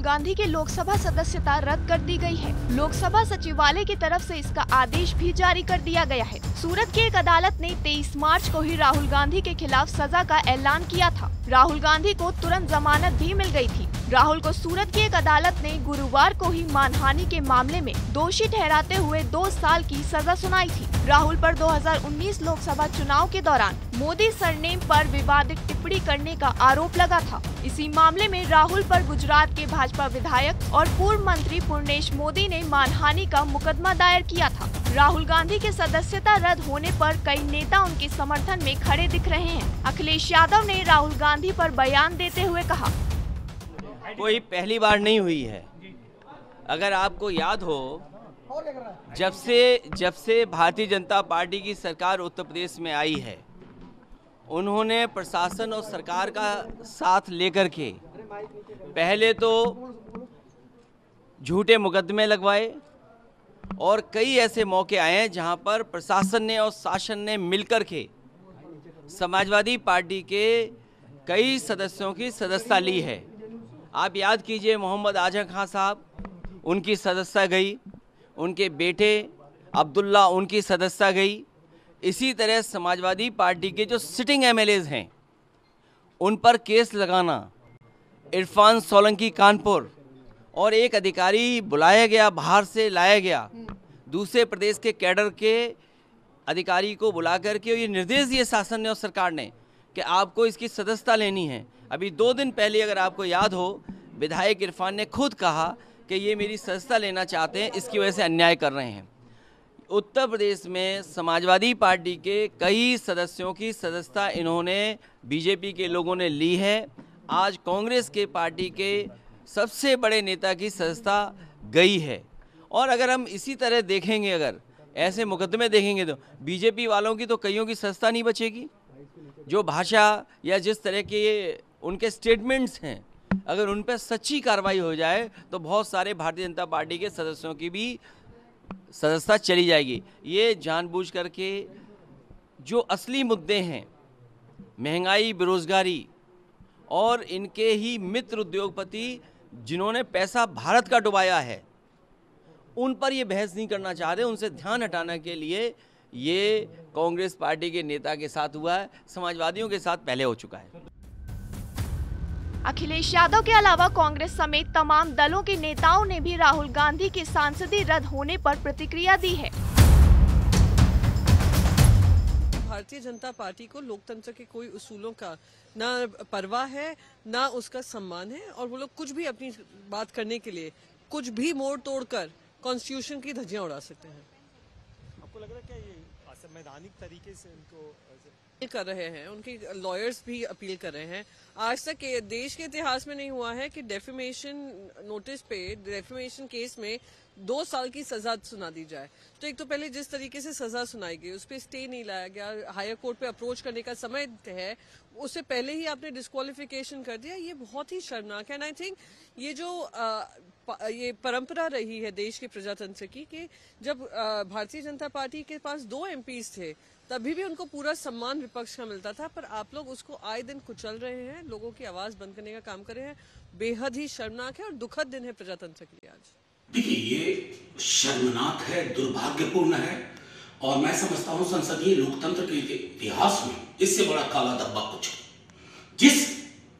राहुल गांधी के लोकसभा सदस्यता रद्द कर दी गई है। लोकसभा सचिवालय की तरफ़ से इसका आदेश भी जारी कर दिया गया है। सूरत की एक अदालत ने 23 मार्च को ही राहुल गांधी के खिलाफ सजा का ऐलान किया था। राहुल गांधी को तुरंत जमानत भी मिल गई थी। राहुल को सूरत की एक अदालत ने गुरुवार को ही मानहानि के मामले में दोषी ठहराते हुए दो साल की सजा सुनाई थी। राहुल पर 2019 लोकसभा चुनाव के दौरान मोदी सरनेम पर विवादित टिप्पणी करने का आरोप लगा था। इसी मामले में राहुल पर गुजरात के भाजपा विधायक और पूर्व मंत्री पूर्णेश मोदी ने मानहानि का मुकदमा दायर किया था। राहुल गांधी के सदस्यता रद्द होने पर कई नेता उनके समर्थन में खड़े दिख रहे हैं। अखिलेश यादव ने राहुल गांधी पर बयान देते हुए कहा कोई पहली बार नहीं हुई है। अगर आपको याद हो जब से जब से भारतीय जनता पार्टी की सरकार उत्तर प्रदेश में आई है उन्होंने प्रशासन और सरकार का साथ लेकर के पहले तो झूठे मुकदमे लगवाए और कई ऐसे मौके आए हैं जहाँ पर प्रशासन ने और शासन ने मिलकर के समाजवादी पार्टी के कई सदस्यों की सदस्यता ली है। आप याद कीजिए मोहम्मद आज़म खान साहब, उनकी सदस्यता गई, उनके बेटे अब्दुल्ला उनकी सदस्यता गई। इसी तरह समाजवादी पार्टी के जो सिटिंग एमएलएज हैं, उन पर केस लगाना, इरफान सोलंकी कानपुर, और एक अधिकारी बुलाया गया, बाहर से लाया गया। दूसरे प्रदेश के कैडर के अधिकारी को बुला करके ये निर्देश दिए शासन ने और सरकार ने कि आपको इसकी सदस्यता लेनी है। अभी दो दिन पहले अगर आपको याद हो, विधायक इरफान ने खुद कहा कि ये मेरी सदस्यता लेना चाहते हैं, इसकी वजह से अन्याय कर रहे हैं। उत्तर प्रदेश में समाजवादी पार्टी के कई सदस्यों की सदस्यता इन्होंने बीजेपी के लोगों ने ली है। आज कांग्रेस के पार्टी के सबसे बड़े नेता की सदस्यता गई है। और अगर हम इसी तरह देखेंगे, अगर ऐसे मुकदमे देखेंगे तो बीजेपी वालों की तो कईयों की सस्ता नहीं बचेगी। जो भाषा या जिस तरह के उनके स्टेटमेंट्स हैं, अगर उन पर सच्ची कार्रवाई हो जाए तो बहुत सारे भारतीय जनता पार्टी के सदस्यों की भी सदस्यता चली जाएगी। ये जानबूझ करके जो असली मुद्दे हैं, महँगाई, बेरोजगारी और इनके ही मित्र उद्योगपति जिन्होंने पैसा भारत का डुबाया है, उन पर ये बहस नहीं करना चाह रहे उनसे ध्यान हटाने के लिए ये कांग्रेस पार्टी के नेता के साथ हुआ है समाजवादियों के साथ पहले हो चुका है। अखिलेश यादव के अलावा कांग्रेस समेत तमाम दलों के नेताओं ने भी राहुल गांधी के सांसदीय रद्द होने पर प्रतिक्रिया दी है। भारतीय जनता पार्टी को लोकतंत्र के कोई उसूलों का ना परवाह है ना उसका सम्मान है और वो लोग कुछ भी अपनी बात करने के लिए कुछ भी मोड़ तोड़कर कॉन्स्टिट्यूशन की धज्जियाँ उड़ा सकते हैं। आपको लग रहा है क्या संवैधानिक तरीके से उनको कर रहे हैं, उनके लॉयर्स भी अपील कर रहे हैं। आज तक देश के इतिहास में नहीं हुआ है कि डेफिमेशन नोटिस पे डेफिमेशन केस में दो साल की सजा सुना दी जाए। तो एक तो पहले जिस तरीके से सजा सुनाई गई, उस पर स्टे नहीं लाया गया हायर कोर्ट पे अप्रोच करने का समय है उससे पहले ही आपने डिस्कालिफिकेशन कर दिया, ये बहुत ही शर्मनाक है। एंड आई थिंक ये जो ये परंपरा रही है देश के प्रजातंत्र की कि जब भारतीय जनता पार्टी के पास दो एमपीज थे, तभी भी उनको पूरा सम्मान विपक्ष का मिलता था, पर आप लोग उसको आए दिन कुचल रहे हैं, लोगों की आवाज़ बंद करने का काम कर रहे हैं। बेहद ही शर्मनाक है और दुखद दिन है प्रजातंत्र के लिए आज। देखिए, ये शर्मनाक है, दुर्भाग्यपूर्ण है, और मैं समझता हूँ संसदीय लोकतंत्र के इतिहास में इससे बड़ा काला धब्बा कुछ जिस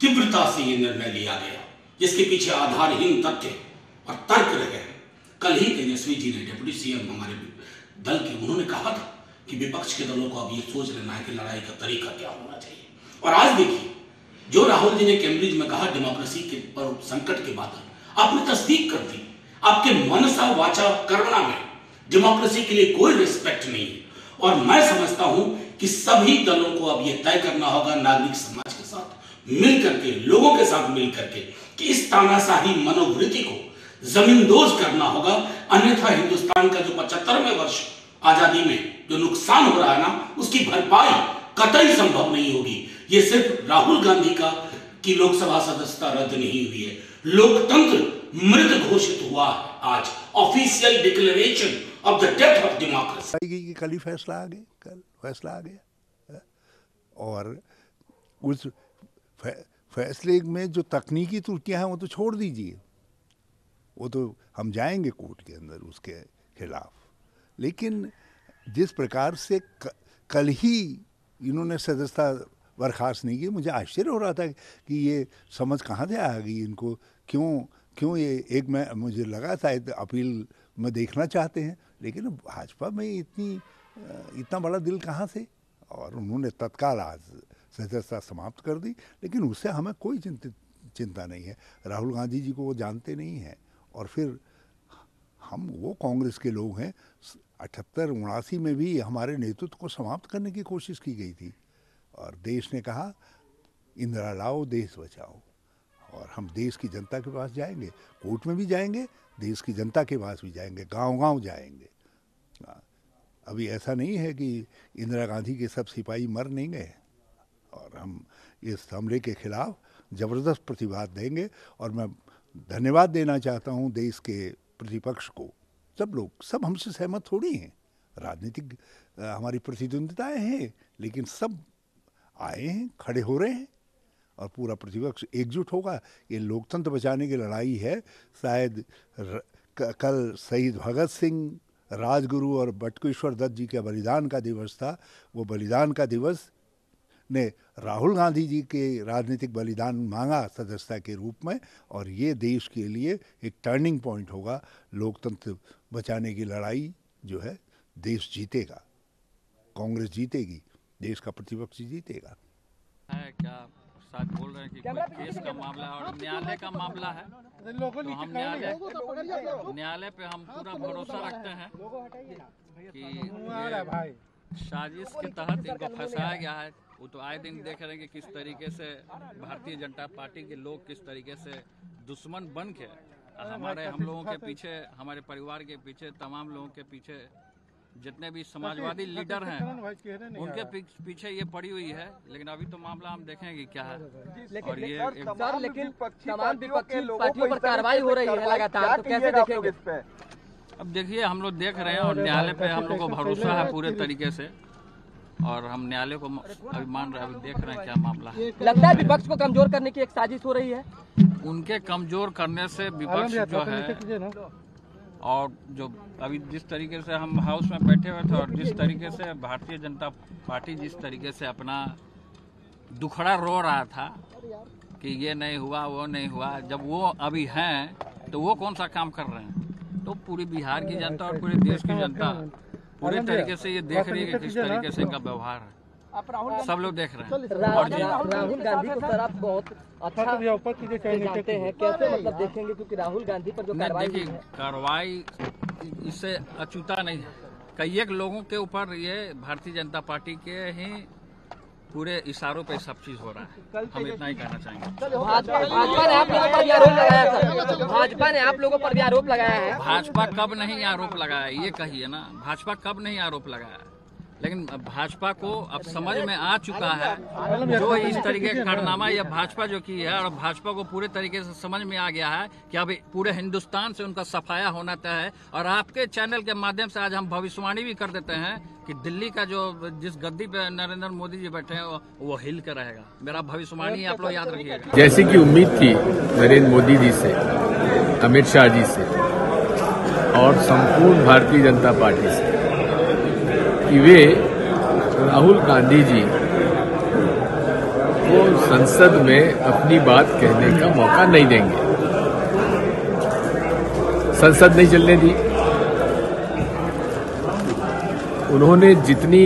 तीव्रता से ये निर्णय लिया गया, जिसके पीछे आधारहीन तथ्य और तर्क रहे कल ही तेजस्वी जी ने डिप्टी सीएम हमारे दल के, उन्होंने कहा था कि विपक्ष के दलों को अब ये सोच लेना है कि लड़ाई का तरीका क्या होना चाहिए। और आज देखिए, जो राहुल जी ने कैम्ब्रिज में कहा, डेमोक्रेसी के पर संकट के बाद आपने तस्दीक कर दी। आपके मनसा वाचा करना में डेमोक्रेसी के लिए कोई रिस्पेक्ट नहीं है। और मैं समझता हूँ कि सभी दलों को अब यह तय करना होगा, नागरिक समाज के साथ मिल करके लोगों के साथ मिल करके कि इस तानाशाही मनोवृत्ति को जमींदोज करना होगा, अन्यथा हिंदुस्तान का जो पचहत्तरवें वर्ष आज़ादी में जो नुकसान हो रहा है ना, उसकी भरपाई कतई संभव नहीं होगी। ये सिर्फ़ राहुल गांधी का की लोकसभा सदस्यता रद्द नहीं हुई है। लोकतंत्र मृत घोषित हुआ आज। Official declaration of the death of democracy कल ही फैसला आ गया, कल फैसला आ गया और उस फैसले में जो तकनीकी त्रुटियाँ हैं, वो तो छोड़ दीजिए। वो तो हम जाएँगे कोर्ट के अंदर उसके खिलाफ। लेकिन जिस प्रकार से कल ही इन्होंने सदस्यता बर्खास्त नहीं की, मुझे आश्चर्य हो रहा था कि ये समझ कहाँ से आ गई इनको। क्यों क्यों ये एक मैं, मुझे लगा था अपील में देखना चाहते हैं, लेकिन भाजपा में इतनी, इतना बड़ा दिल कहाँ से? और उन्होंने तत्काल आज सदस्यता समाप्त कर दी, लेकिन उससे हमें कोई चिंतित, चिंता नहीं है। राहुल गांधी जी को वो जानते नहीं हैं। और फिर हम वो कांग्रेस के लोग हैं, अठहत्तर उनासी में भी हमारे नेतृत्व को समाप्त करने की कोशिश की गई थी। और देश ने कहा, इंदिरा लाओ, देश बचाओ। और हम देश की जनता के पास जाएँगे। कोर्ट में भी जाएँगे, देश की जनता के पास भी जाएँगे, गांव-गांव जाएँगे। अभी ऐसा नहीं है कि इंदिरा गांधी के सब सिपाही मर नहीं गए और हम इस हमले के खिलाफ ज़बरदस्त प्रतिवाद देंगे। और मैं धन्यवाद देना चाहता हूँ देश के प्रतिपक्ष को। सब लोग, सब हमसे सहमत थोड़ी हैं। राजनीतिक हमारी प्रतिद्वंदिताएँ हैं, लेकिन सब आए हैं, खड़े हो रहे हैं और पूरा प्रतिपक्ष एकजुट होगा। ये लोकतंत्र बचाने की लड़ाई है। शायद कल शहीद भगत सिंह, राजगुरु और बटकेश्वर दत्त जी के बलिदान का दिवस था। वो बलिदान का दिवस ने राहुल गांधी जी के राजनीतिक बलिदान मांगा सदस्यता के रूप में और ये देश के लिए एक टर्निंग पॉइंट होगा लोकतंत्र बचाने की लड़ाई जो है देश जीतेगा। कांग्रेस जीतेगी देश का प्रतिपक्ष जीतेगा। है क्या शायद बोल रहे हैं कि कोई केस का मामला और न्यायालय का मामला है? तो हम न्यायालय न्यायालय पे हम पूरा भरोसा रखते हैं कि साजिश के तहत इनको फंसाया गया है। वो तो आए दिन देख रहे हैं कि किस तरीके से भारतीय जनता पार्टी के लोग किस तरीके से दुश्मन बन के हमारे हम लोगों के पीछे हमारे परिवार के पीछे तमाम लोगों के पीछे जितने भी समाजवादी लीडर हैं उनके पीछे ये पड़ी हुई है लेकिन अभी तो मामला हम देखेंगे क्या है। और ये सर लेकिन तमाम विपक्षी पार्टियों पर कार्रवाई हो रही है लगातार तो कैसे देखेंगे? अब देखिए हम लोग देख रहे हैं और न्यायालय पे हम लोग को भरोसा है पूरे तरीके से। और हम न्यायालय को अभी मान रहे हैं अभी देख रहे हैं क्या मामला है। लगता है विपक्ष को कमज़ोर करने की एक साजिश हो रही है? उनके कमज़ोर करने से विपक्ष जो है और जो अभी जिस तरीके से हम हाउस में बैठे हुए थे और जिस तरीके से भारतीय जनता पार्टी जिस तरीके से अपना दुखड़ा रो रहा था कि ये नहीं हुआ वो नहीं हुआ जब वो अभी हैं तो वो कौन सा काम कर रहे हैं? तो पूरी बिहार की जनता और पूरे देश की जनता पूरे तरीके से ये देख रही है कि किस तरीके से इनका व्यवहार है। सब लोग देख रहे हैं। राहुल गांधी को सर आप बहुत अच्छा जानते हैं कैसे मतलब देखेंगे क्योंकि राहुल गांधी पर जो कार्रवाई कार्रवाई इससे अचूता नहीं है। कई एक लोगों के ऊपर ये भारतीय जनता पार्टी के ही पूरे इशारों पे सब चीज़ हो रहा है। हम इतना ही कहना चाहेंगे। भाजपा ने आप लोगों पर भी आरोप लगाया सर भाजपा ने आप लोगों पर भी आरोप लगाया है। भाजपा कब नहीं आरोप लगाया? ये कहिए ना भाजपा कब नहीं आरोप लगाया? लेकिन भाजपा को अब समझ में आ चुका है जो इस तरीके का कारनामा या भाजपा जो की है और भाजपा को पूरे तरीके से समझ में आ गया है कि अब पूरे हिंदुस्तान से उनका सफाया होना तय है और आपके चैनल के माध्यम से आज हम भविष्यवाणी भी कर देते हैं कि दिल्ली का जो जिस गद्दी पे नरेंद्र मोदी जी बैठे हैं वो हिल कर रहेगा। मेरा भविष्यवाणी आप लोग याद रखिएगा। जैसे की उम्मीद थी नरेंद्र मोदी जी से अमित शाह जी से और संपूर्ण भारतीय जनता पार्टी से। कि वे राहुल गांधी जी को संसद में अपनी बात कहने का मौका नहीं देंगे। संसद नहीं चलने दी। उन्होंने जितनी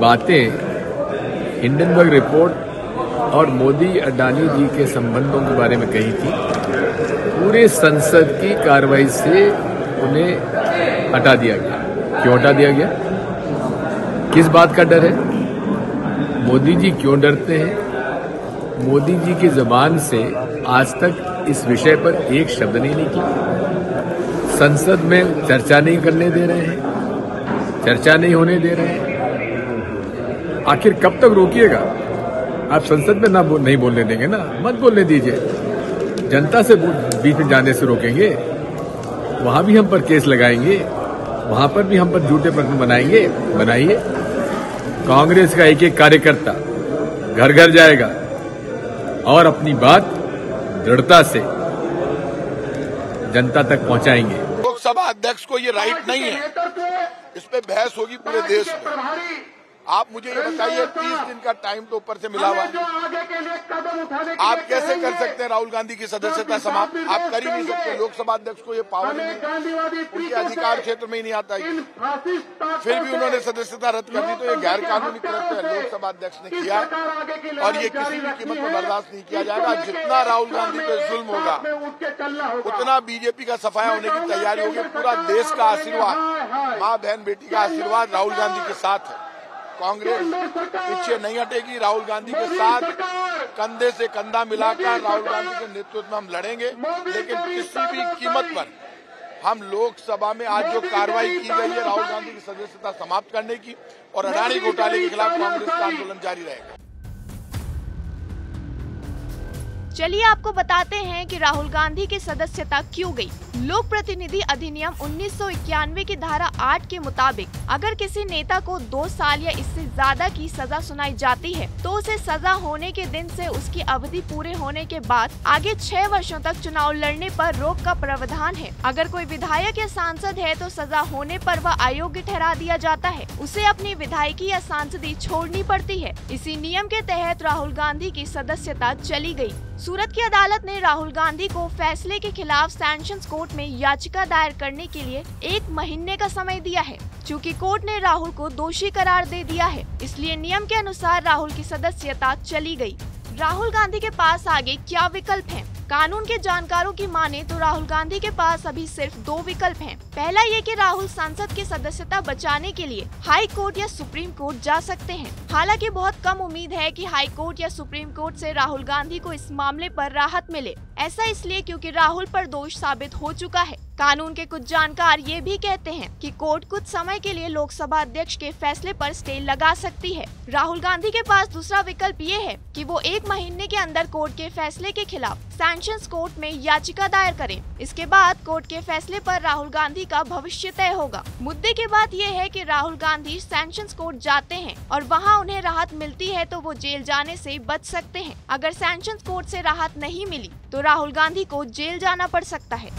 बातें, हिंडनबर्ग रिपोर्ट और मोदी अडानी जी के संबंधों के बारे में कही थी, पूरे संसद की कार्रवाई से उन्हें हटा दिया गया। क्यों हटा दिया गया? किस बात का डर है? मोदी जी क्यों डरते हैं? मोदी जी की जबान से आज तक इस विषय पर एक शब्द नहीं निकला। संसद में चर्चा नहीं करने दे रहे हैं। चर्चा नहीं होने दे रहे हैं। आखिर कब तक रोकिएगा? आप संसद में ना बो, नहीं बोलने देंगे ना? मत बोलने दीजिए। जनता से बीच में जाने से रोकेंगे। वहाँ भी हम पर केस लगाएँगे। वहाँ पर भी हम पर झूठे प्रश्न बनाएँगे। बनाइए। कांग्रेस का एक एक कार्यकर्ता घर घर जाएगा और अपनी बात दृढ़ता से जनता तक पहुंचाएँगे। लोकसभा अध्यक्ष को ये राइट नहीं है। इस पे बहस होगी पूरे देश में। आप मुझे ये बताइए तीस दिन का टाइम तो ऊपर से मिला हुआ है आप कैसे कर सकते हैं राहुल गांधी की सदस्यता समाप्त? आप कर ही नहीं सकते लोकसभा अध्यक्ष को ये पावर नहीं उनके अधिकार क्षेत्र में ही नहीं आता है। फिर भी उन्होंने सदस्यता रद्द कर दी तो ये गैर कानूनी कृत्य है लोकसभा अध्यक्ष ने किया और ये किसी भी कीमत पर बर्दाश्त नहीं किया जाएगा। जितना राहुल गांधी पे जुल्म होगा उतना बीजेपी का सफाया होने की तैयारी होगी पूरा देश का आशीर्वाद माँ बहन बेटी का आशीर्वाद राहुल गांधी के साथ है। कांग्रेस पीछे नहीं हटेगी। राहुल गांधी के साथ कंधे से कंधा मिलाकर राहुल गांधी के नेतृत्व में हम लड़ेंगे लेकिन किसी भी कीमत पर हम लोकसभा में आज जो कार्रवाई की गई है राहुल गांधी की सदस्यता समाप्त करने की और अडानी घोटाले के खिलाफ कांग्रेस का आंदोलन जारी रहेगा। चलिए आपको बताते हैं कि राहुल गांधी की सदस्यता क्यों गई। लोक प्रतिनिधि अधिनियम उन्नीस सौ इक्यानवे की धारा 8 के मुताबिक अगर किसी नेता को दो साल या इससे ज़्यादा की सजा सुनाई जाती है तो उसे सजा होने के दिन से उसकी अवधि पूरे होने के बाद आगे छह वर्षों तक चुनाव लड़ने पर रोक का प्रावधान है। अगर कोई विधायक या सांसद है तो सजा होने पर वह अयोग्य ठहरा दिया जाता है। उसे अपनी विधायकी या सांसदी छोड़नी पड़ती है। इसी नियम के तहत राहुल गांधी की सदस्यता चली गई सूरत की अदालत ने राहुल गांधी को फैसले के खिलाफ सैंक्शन कोर्ट में याचिका दायर करने के लिए एक महीने का समय दिया है चूँकि कोर्ट ने राहुल को दोषी करार दे दिया है, इसलिए नियम के अनुसार राहुल की सदस्यता चली गई राहुल गांधी के पास आगे क्या विकल्प हैं? कानून के जानकारों की माने तो राहुल गांधी के पास अभी सिर्फ़ दो विकल्प हैं। पहला ये कि राहुल सांसद की सदस्यता बचाने के लिए हाई कोर्ट या सुप्रीम कोर्ट जा सकते हैं। हालाँकि बहुत कम उम्मीद है कि हाई कोर्ट या सुप्रीम कोर्ट से राहुल गांधी को इस मामले पर राहत मिले। ऐसा इसलिए क्योंकि राहुल पर दोष साबित हो चुका है। कानून के कुछ जानकार ये भी कहते हैं कि कोर्ट कुछ समय के लिए लोकसभा अध्यक्ष के फैसले पर स्टे लगा सकती है। राहुल गांधी के पास दूसरा विकल्प ये है कि वो एक महीने के अंदर कोर्ट के फैसले के खिलाफ सैंक्शन कोर्ट में याचिका दायर करें। इसके बाद कोर्ट के फैसले पर राहुल गांधी का भविष्य तय होगा। मुद्दे की बात यह है कि राहुल गांधी सैंक्शन कोर्ट जाते हैं और वहाँ उन्हें राहत मिलती है तो वो जेल जाने से बच सकते हैं। अगर सैंक्शन कोर्ट से राहत नहीं मिली तो राहुल गांधी को जेल जाना पड़ सकता है।